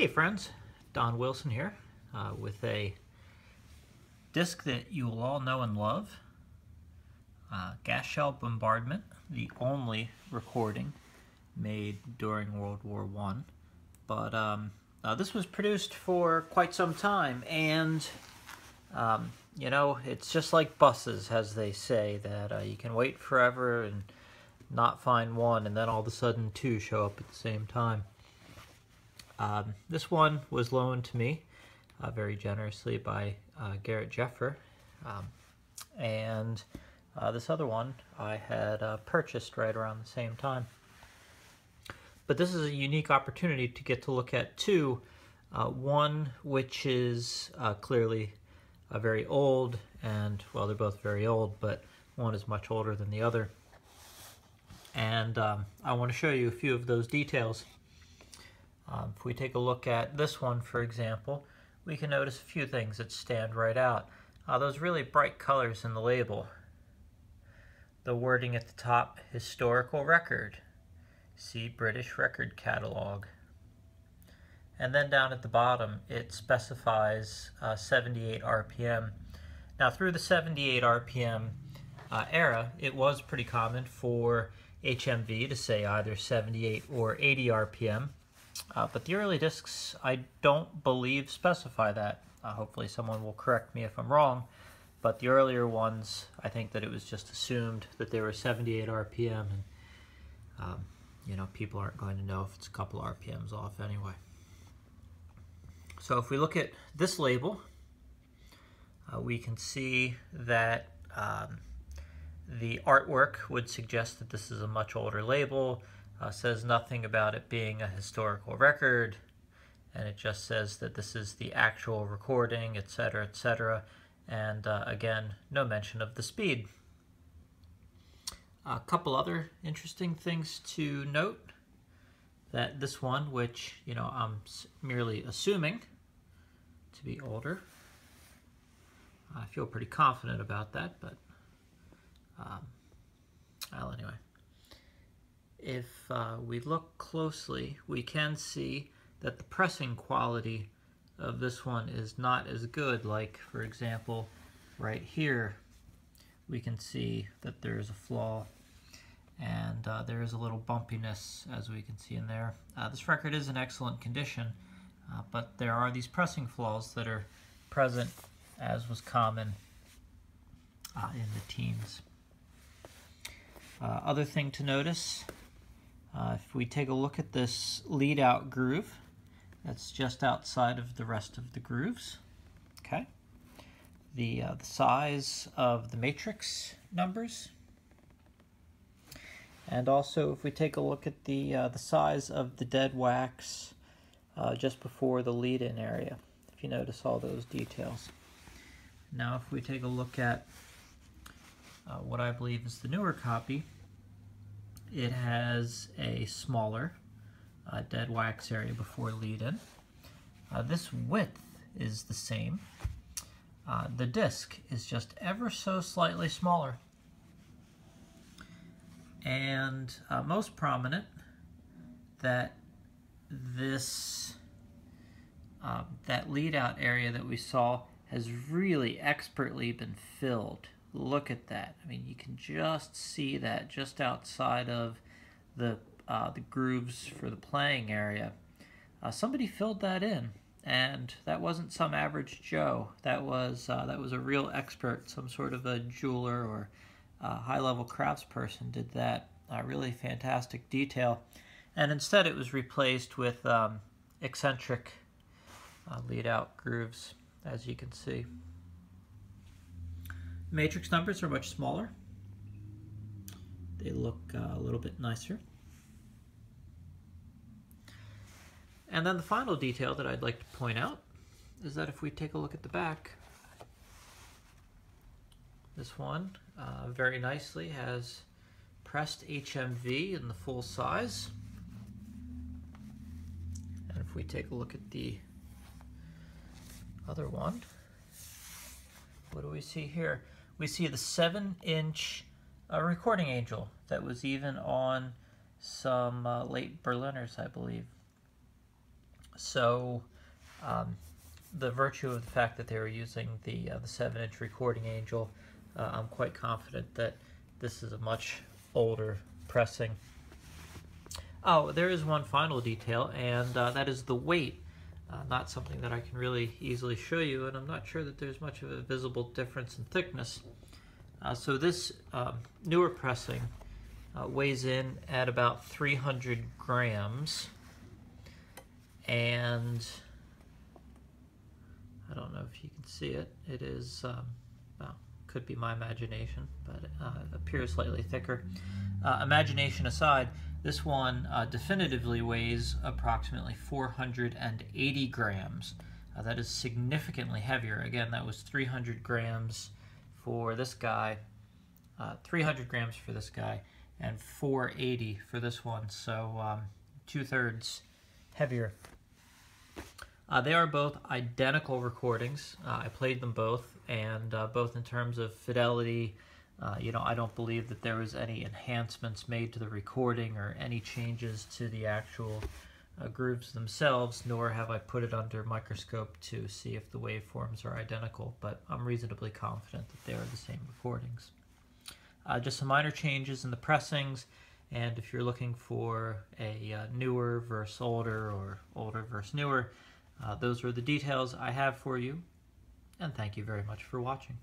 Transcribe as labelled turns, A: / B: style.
A: Hey friends, Don Wilson here uh, with a disc that you will all know and love. Uh, gas shell bombardment, the only recording made during World War One. But um, uh, this was produced for quite some time and um, you know, it's just like buses, as they say, that uh, you can wait forever and not find one, and then all of a sudden two show up at the same time. Um, this one was loaned to me uh, very generously by uh, Garrett Jeffer, um, and uh, this other one I had uh, purchased right around the same time. But this is a unique opportunity to get to look at two, uh, one which is uh, clearly very old, and well, they're both very old, but one is much older than the other. And um, I want to show you a few of those details. Um, if we take a look at this one, for example, we can notice a few things that stand right out. Uh, those really bright colors in the label. The wording at the top, historical record. See British record catalog. And then down at the bottom, it specifies uh, 78 RPM. Now through the 78 RPM uh, era, it was pretty common for HMV to say either 78 or 80 RPM. Uh, but the early discs, I don't believe specify that. Uh, hopefully someone will correct me if I'm wrong. But the earlier ones, I think that it was just assumed that they were 78 RPM. And, um, you know, people aren't going to know if it's a couple RPMs off anyway. So if we look at this label, uh, we can see that um, the artwork would suggest that this is a much older label, uh, says nothing about it being a historical record, and it just says that this is the actual recording, etc., etc., and uh, again, no mention of the speed. A couple other interesting things to note that this one, which, you know, I'm merely assuming to be older, I feel pretty confident about that, but um, well, anyway, if uh, we look closely, we can see that the pressing quality of this one is not as good. Like, for example, right here, we can see that there is a flaw and uh, there is a little bumpiness as we can see in there. Uh, this record is in excellent condition, uh, but there are these pressing flaws that are present as was common uh, in the teens. Uh, other thing to notice, uh, if we take a look at this lead out groove, that's just outside of the rest of the grooves. Okay. The, uh, the size of the matrix numbers. And also if we take a look at the, uh, the size of the dead wax uh, just before the lead-in area, if you notice all those details. Now if we take a look at uh, what I believe is the newer copy, it has a smaller uh, dead wax area before lead-in. Uh, this width is the same. Uh, the disc is just ever so slightly smaller. And uh, most prominent that this uh, that lead out area that we saw has really expertly been filled. Look at that. I mean, you can just see that just outside of the, uh, the grooves for the playing area. Uh, somebody filled that in, and that wasn't some average Joe. That was, uh, that was a real expert, some sort of a jeweler or high-level craftsperson did that uh, really fantastic detail. And instead it was replaced with um, eccentric uh, lead-out grooves as you can see. Matrix numbers are much smaller. They look uh, a little bit nicer. And then the final detail that I'd like to point out is that if we take a look at the back, this one uh, very nicely has pressed HMV in the full size. And if we take a look at the other one. What do we see here? We see the 7-inch uh, recording angel that was even on some uh, late Berliners, I believe. So, um, the virtue of the fact that they were using the uh, the seven inch recording angel, uh, I'm quite confident that this is a much older pressing. Oh, there is one final detail, and uh, that is the weight. Uh, not something that I can really easily show you, and I'm not sure that there's much of a visible difference in thickness. Uh, so this um, newer pressing uh, weighs in at about 300 grams, and I don't know if you can see it. It is, um, well, could be my imagination, but uh, appears slightly thicker. Uh, imagination aside, this one uh, definitively weighs approximately 480 grams. Uh, that is significantly heavier. Again, that was 300 grams for this guy, uh, 300 grams for this guy, and 480 for this one. So um, two thirds heavier. Uh, they are both identical recordings. Uh, I played them both, and uh, both in terms of fidelity. Uh, you know, I don't believe that there was any enhancements made to the recording or any changes to the actual uh, grooves themselves, nor have I put it under microscope to see if the waveforms are identical, but I'm reasonably confident that they are the same recordings. Uh, just some minor changes in the pressings, and if you're looking for a newer versus older or older versus newer, uh, those are the details I have for you, and thank you very much for watching.